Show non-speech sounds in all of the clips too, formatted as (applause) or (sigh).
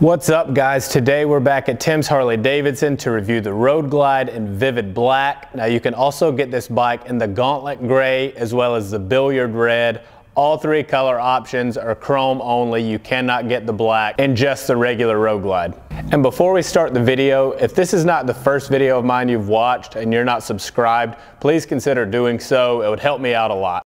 What's up guys? Today we're back at Timms Harley Davidson to review the Road Glide in Vivid Black. Now you can also get this bike in the Gauntlet Gray as well as the Billiard Red. All three color options are chrome only. You cannot get the black and just the regular Road Glide. And before we start the video, if this is not the first video of mine you've watched and you're not subscribed, please consider doing so. It would help me out a lot.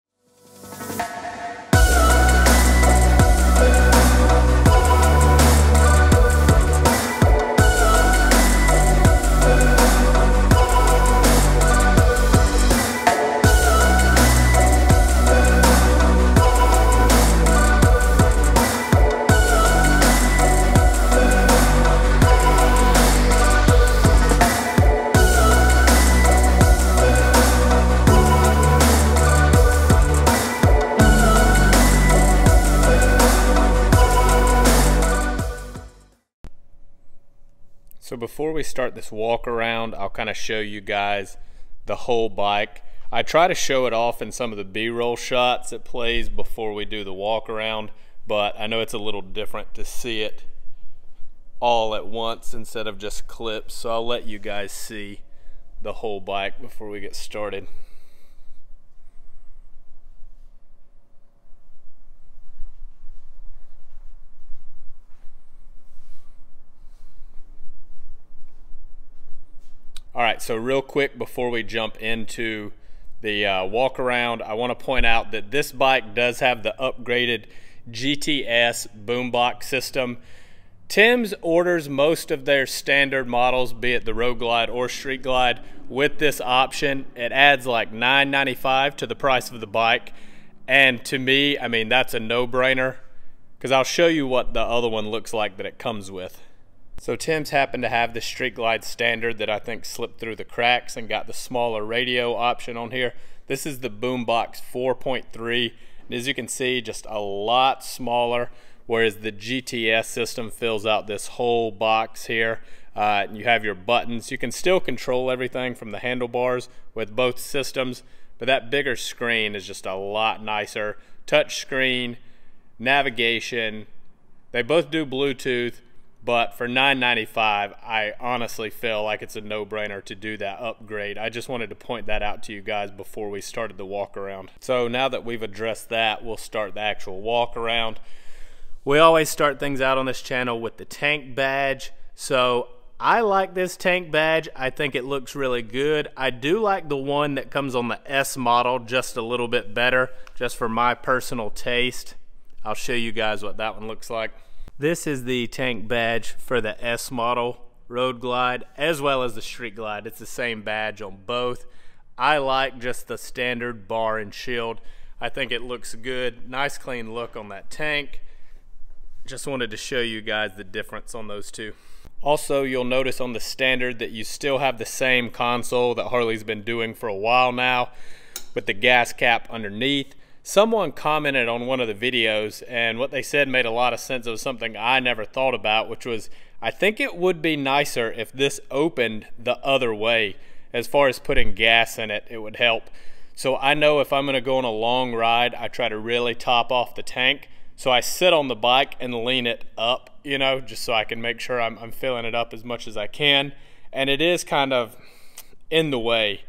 So before we start this walk around, I'll kind of show you guys the whole bike. I try to show it off in some of the B-roll shots it plays before we do the walk around, but I know it's a little different to see it all at once instead of just clips. So I'll let you guys see the whole bike before we get started. All right, so real quick before we jump into the uh, walk around, I want to point out that this bike does have the upgraded GTS boombox system. Timms orders most of their standard models, be it the Road Glide or Street Glide, with this option. It adds like $9.95 to the price of the bike. And to me, I mean, that's a no-brainer because I'll show you what the other one looks like that it comes with. So Timms happened to have the Street Glide standard that I think slipped through the cracks and got the smaller radio option on here. This is the Boombox 4.3. And as you can see, just a lot smaller, whereas the GTS system fills out this whole box here. Uh, you have your buttons. You can still control everything from the handlebars with both systems, but that bigger screen is just a lot nicer. Touch screen, navigation. They both do Bluetooth but for $9.95, I honestly feel like it's a no-brainer to do that upgrade. I just wanted to point that out to you guys before we started the walk around. So now that we've addressed that, we'll start the actual walk around. We always start things out on this channel with the tank badge. So I like this tank badge. I think it looks really good. I do like the one that comes on the S model just a little bit better, just for my personal taste. I'll show you guys what that one looks like. This is the tank badge for the S model Road Glide as well as the Street Glide. It's the same badge on both. I like just the standard bar and shield. I think it looks good. Nice clean look on that tank. Just wanted to show you guys the difference on those two. Also, you'll notice on the standard that you still have the same console that Harley's been doing for a while now with the gas cap underneath someone commented on one of the videos and what they said made a lot of sense. It was something I never thought about, which was I think it would be nicer if this opened the other way. As far as putting gas in it, it would help. So I know if I'm going to go on a long ride, I try to really top off the tank. So I sit on the bike and lean it up, you know, just so I can make sure I'm, I'm filling it up as much as I can. And it is kind of in the way.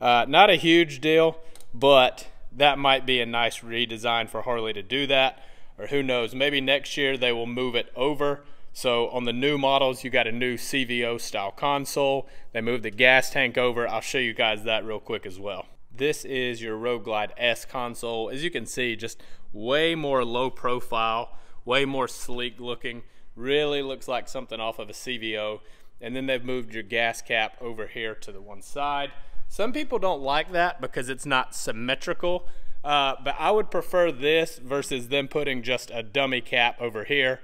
Uh, not a huge deal, but that might be a nice redesign for Harley to do that. Or who knows, maybe next year they will move it over. So on the new models, you got a new CVO style console. They moved the gas tank over. I'll show you guys that real quick as well. This is your Road Glide S console. As you can see, just way more low profile, way more sleek looking. Really looks like something off of a CVO. And then they've moved your gas cap over here to the one side. Some people don't like that because it's not symmetrical, uh, but I would prefer this versus them putting just a dummy cap over here.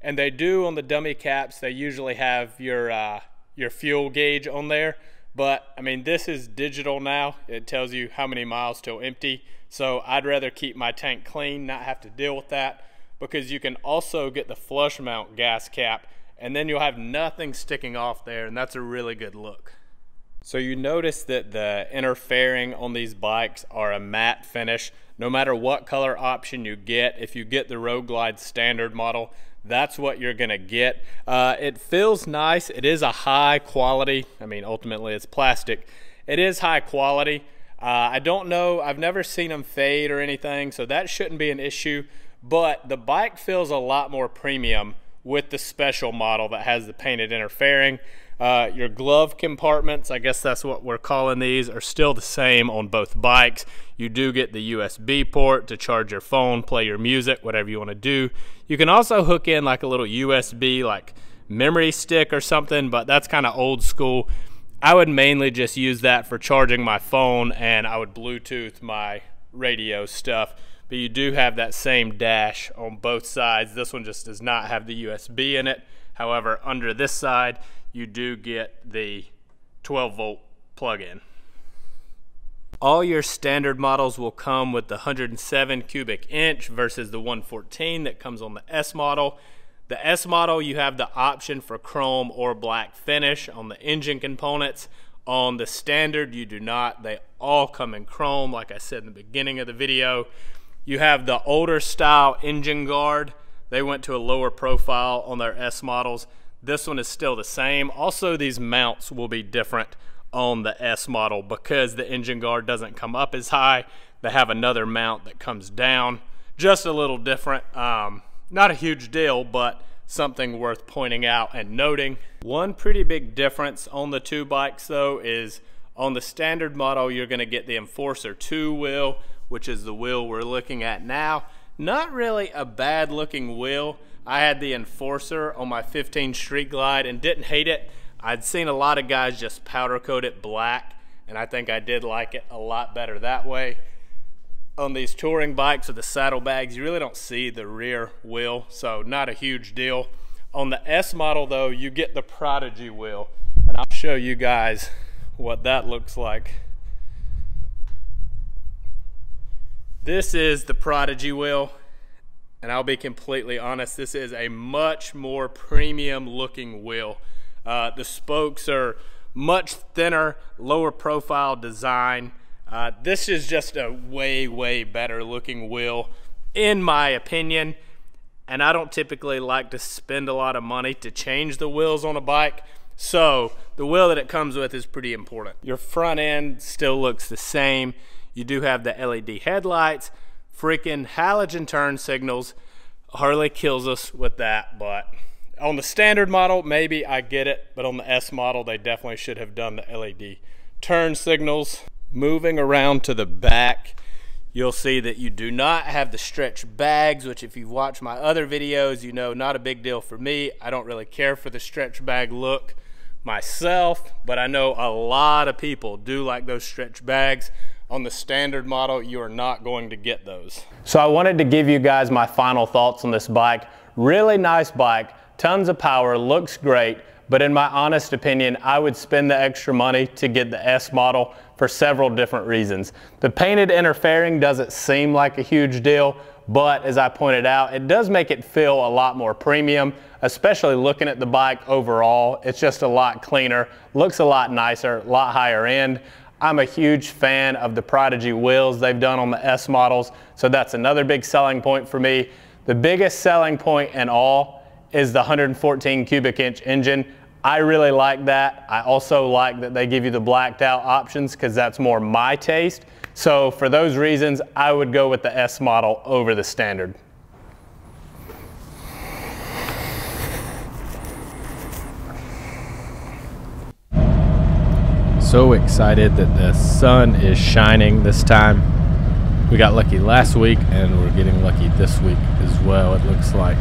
And they do on the dummy caps, they usually have your, uh, your fuel gauge on there. But I mean, this is digital now. It tells you how many miles till empty. So I'd rather keep my tank clean, not have to deal with that because you can also get the flush mount gas cap and then you'll have nothing sticking off there and that's a really good look. So you notice that the inner fairing on these bikes are a matte finish. No matter what color option you get, if you get the Road Glide standard model, that's what you're to get. Uh, it feels nice. It is a high quality. I mean, ultimately, it's plastic. It is high quality. Uh, I don't know. I've never seen them fade or anything, so that shouldn't be an issue. But the bike feels a lot more premium with the special model that has the painted inner fairing. Uh, your glove compartments, I guess that's what we're calling these, are still the same on both bikes. You do get the USB port to charge your phone, play your music, whatever you want to do. You can also hook in like a little USB like memory stick or something, but that's kind of old school. I would mainly just use that for charging my phone and I would Bluetooth my radio stuff. But you do have that same dash on both sides. This one just does not have the USB in it. However, under this side, you do get the 12 volt plug-in. All your standard models will come with the 107 cubic inch versus the 114 that comes on the S model. The S model, you have the option for chrome or black finish on the engine components. On the standard, you do not. They all come in chrome, like I said in the beginning of the video. You have the older style engine guard. They went to a lower profile on their S models. This one is still the same. Also, these mounts will be different on the S model because the engine guard doesn't come up as high. They have another mount that comes down, just a little different. Um, not a huge deal, but something worth pointing out and noting. One pretty big difference on the two bikes though is on the standard model, you're gonna get the Enforcer 2 wheel, which is the wheel we're looking at now. Not really a bad looking wheel. I had the Enforcer on my 15 Street Glide and didn't hate it. I'd seen a lot of guys just powder coat it black, and I think I did like it a lot better that way. On these touring bikes with the saddlebags, you really don't see the rear wheel, so not a huge deal. On the S model though, you get the Prodigy wheel, and I'll show you guys what that looks like. This is the Prodigy wheel and I'll be completely honest, this is a much more premium looking wheel. Uh, the spokes are much thinner, lower profile design. Uh, this is just a way, way better looking wheel, in my opinion. And I don't typically like to spend a lot of money to change the wheels on a bike. So the wheel that it comes with is pretty important. Your front end still looks the same. You do have the LED headlights, freaking halogen turn signals. Harley kills us with that, but on the standard model, maybe I get it, but on the S model, they definitely should have done the LED turn signals. Moving around to the back, you'll see that you do not have the stretch bags, which if you've watched my other videos, you know not a big deal for me. I don't really care for the stretch bag look myself, but I know a lot of people do like those stretch bags. On the standard model, you are not going to get those. So I wanted to give you guys my final thoughts on this bike. Really nice bike, tons of power, looks great, but in my honest opinion, I would spend the extra money to get the S model for several different reasons. The painted inner fairing doesn't seem like a huge deal, but as I pointed out, it does make it feel a lot more premium, especially looking at the bike overall. It's just a lot cleaner, looks a lot nicer, a lot higher end. I'm a huge fan of the Prodigy wheels they've done on the S models, so that's another big selling point for me. The biggest selling point in all is the 114 cubic inch engine. I really like that. I also like that they give you the blacked out options because that's more my taste. So for those reasons, I would go with the S model over the standard. So excited that the sun is shining this time. We got lucky last week and we're getting lucky this week as well, it looks like.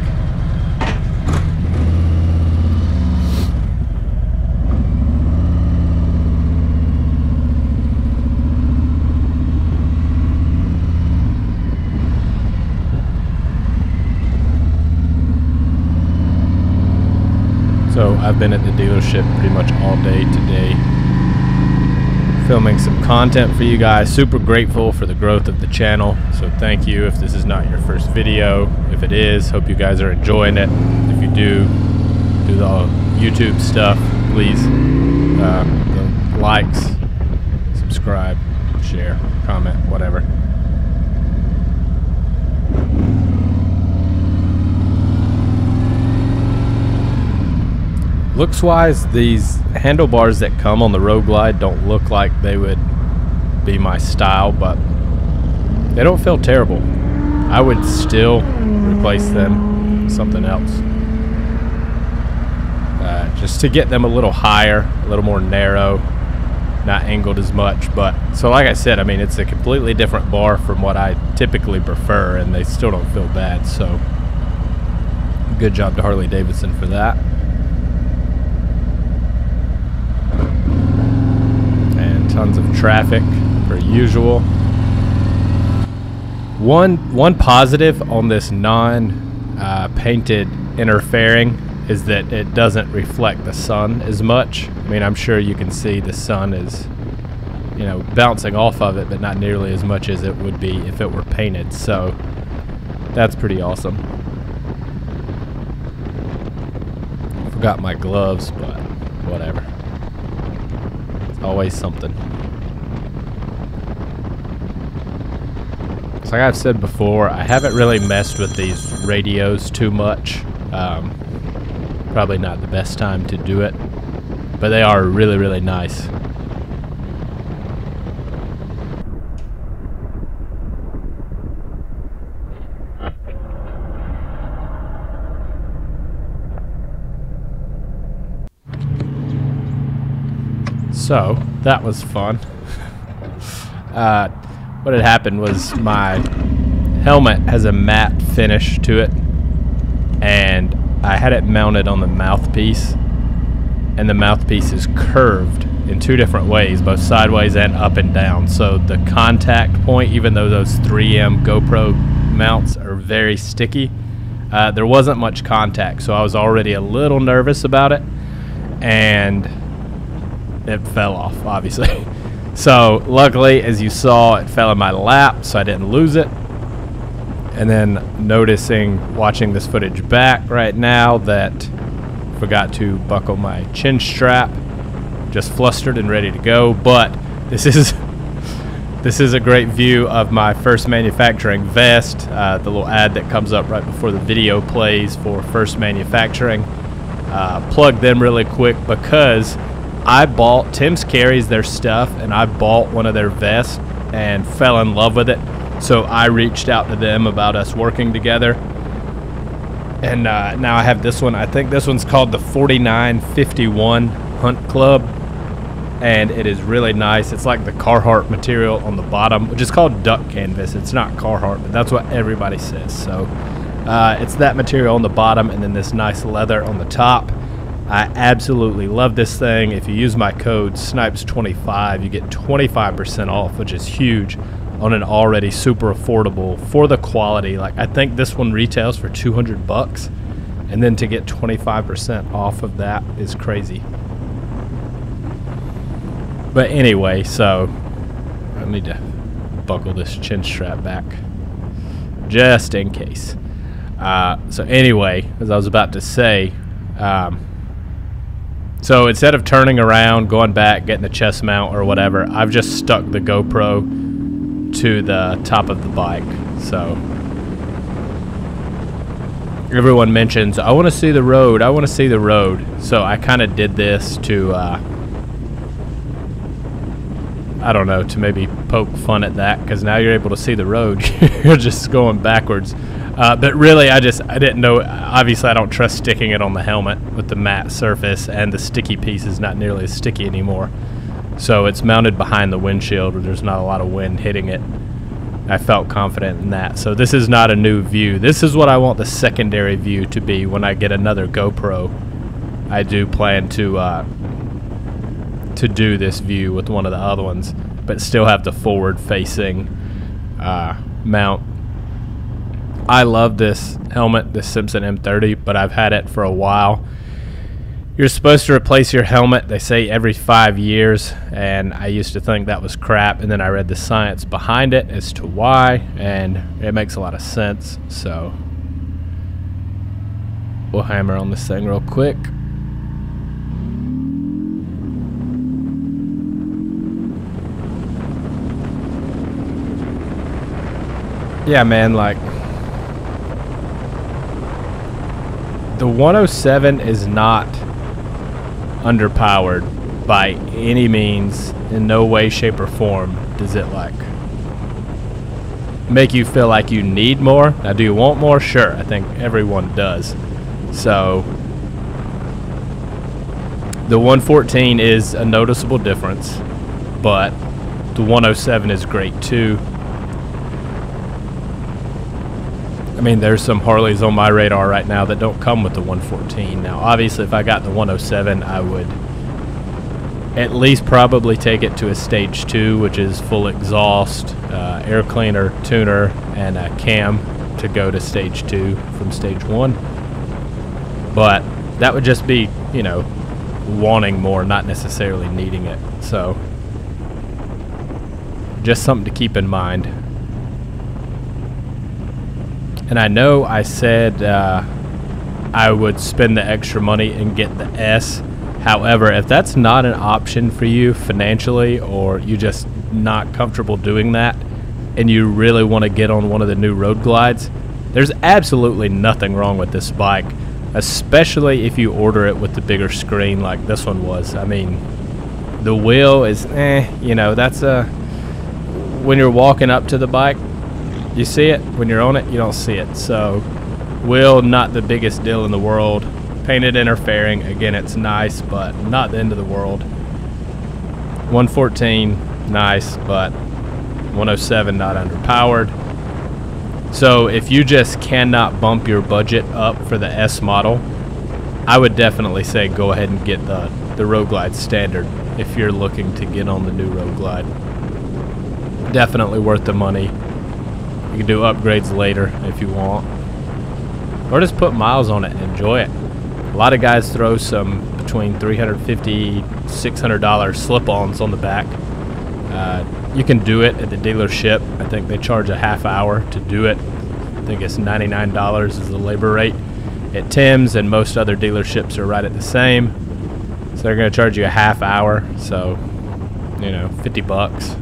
So I've been at the dealership pretty much all day today filming some content for you guys. Super grateful for the growth of the channel. So thank you if this is not your first video. If it is, hope you guys are enjoying it. If you do, do the YouTube stuff, please. Uh, likes, subscribe, share, comment, whatever. Looks wise, these handlebars that come on the Road Glide don't look like they would be my style, but they don't feel terrible. I would still replace them with something else. Uh, just to get them a little higher, a little more narrow, not angled as much. But so, like I said, I mean, it's a completely different bar from what I typically prefer, and they still don't feel bad. So, good job to Harley Davidson for that. And tons of traffic, per usual. One one positive on this non uh, fairing is that it doesn't reflect the sun as much. I mean, I'm sure you can see the sun is, you know, bouncing off of it, but not nearly as much as it would be if it were painted. So that's pretty awesome. Forgot my gloves, but whatever. Always something. So like I've said before, I haven't really messed with these radios too much. Um, probably not the best time to do it, but they are really, really nice. So, that was fun. (laughs) uh, what had happened was my helmet has a matte finish to it, and I had it mounted on the mouthpiece, and the mouthpiece is curved in two different ways, both sideways and up and down. So the contact point, even though those 3M GoPro mounts are very sticky, uh, there wasn't much contact. So I was already a little nervous about it, and it fell off, obviously. (laughs) so luckily, as you saw, it fell in my lap, so I didn't lose it and then noticing watching this footage back right now that forgot to buckle my chin strap just flustered and ready to go but this is (laughs) this is a great view of my first manufacturing vest uh, the little ad that comes up right before the video plays for first manufacturing uh, plug them really quick because I bought Timms carries their stuff and I bought one of their vests and fell in love with it so I reached out to them about us working together. And uh, now I have this one. I think this one's called the 4951 Hunt Club. And it is really nice. It's like the Carhartt material on the bottom, which is called duck canvas. It's not Carhartt, but that's what everybody says. So uh, it's that material on the bottom and then this nice leather on the top. I absolutely love this thing. If you use my code SNIPES25, you get 25% off, which is huge on an already super affordable for the quality. Like I think this one retails for 200 bucks and then to get 25% off of that is crazy. But anyway, so I need to buckle this chin strap back just in case. Uh, so anyway, as I was about to say, um, so instead of turning around, going back, getting the chest mount or whatever, I've just stuck the GoPro to the top of the bike. So everyone mentions, I want to see the road. I want to see the road. So I kind of did this to, uh, I don't know, to maybe poke fun at that because now you're able to see the road. (laughs) you're just going backwards. Uh, but really, I just I didn't know. Obviously, I don't trust sticking it on the helmet with the matte surface, and the sticky piece is not nearly as sticky anymore. So it's mounted behind the windshield where there's not a lot of wind hitting it. I felt confident in that. So this is not a new view. This is what I want the secondary view to be when I get another GoPro. I do plan to uh, to do this view with one of the other ones, but still have the forward-facing uh, mount. I love this helmet, the Simpson M30, but I've had it for a while you're supposed to replace your helmet, they say every five years, and I used to think that was crap, and then I read the science behind it as to why, and it makes a lot of sense. So we'll hammer on this thing real quick. Yeah, man, like the 107 is not underpowered by any means, in no way, shape, or form does it like make you feel like you need more. Now, do you want more? Sure, I think everyone does. So, the 114 is a noticeable difference, but the 107 is great too. I mean, there's some Harleys on my radar right now that don't come with the 114. Now, obviously, if I got the 107, I would at least probably take it to a stage two, which is full exhaust, uh, air cleaner, tuner, and a cam to go to stage two from stage one. But that would just be, you know, wanting more, not necessarily needing it. So, just something to keep in mind. And I know I said uh, I would spend the extra money and get the S. However, if that's not an option for you financially, or you're just not comfortable doing that, and you really want to get on one of the new road glides, there's absolutely nothing wrong with this bike, especially if you order it with the bigger screen like this one was. I mean, the wheel is eh, you know, that's a when you're walking up to the bike, you see it. When you're on it, you don't see it. So, Will, not the biggest deal in the world. Painted inner fairing, again, it's nice, but not the end of the world. 114, nice, but 107 not underpowered. So if you just cannot bump your budget up for the S model, I would definitely say go ahead and get the, the Road Glide standard if you're looking to get on the new Road Glide. Definitely worth the money. You can do upgrades later if you want. Or just put miles on it and enjoy it. A lot of guys throw some between $350 $600 slip-ons on the back. Uh, you can do it at the dealership. I think they charge a half hour to do it. I think it's $99 is the labor rate. At Timms and most other dealerships are right at the same. So they're going to charge you a half hour. So, you know, 50 bucks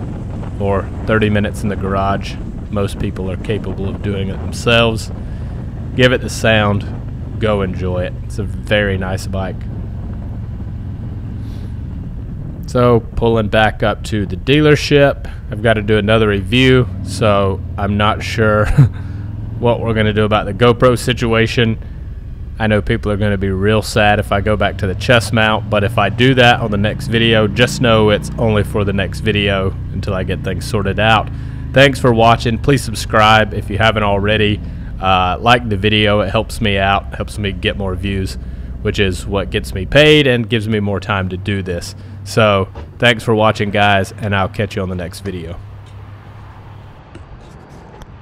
or 30 minutes in the garage. Most people are capable of doing it themselves. Give it the sound, go enjoy it. It's a very nice bike. So, pulling back up to the dealership, I've got to do another review, so I'm not sure (laughs) what we're going to do about the GoPro situation. I know people are going to be real sad if I go back to the chest mount, but if I do that on the next video, just know it's only for the next video until I get things sorted out. Thanks for watching. Please subscribe if you haven't already. Uh, like the video, it helps me out, helps me get more views, which is what gets me paid and gives me more time to do this. So, thanks for watching, guys, and I'll catch you on the next video.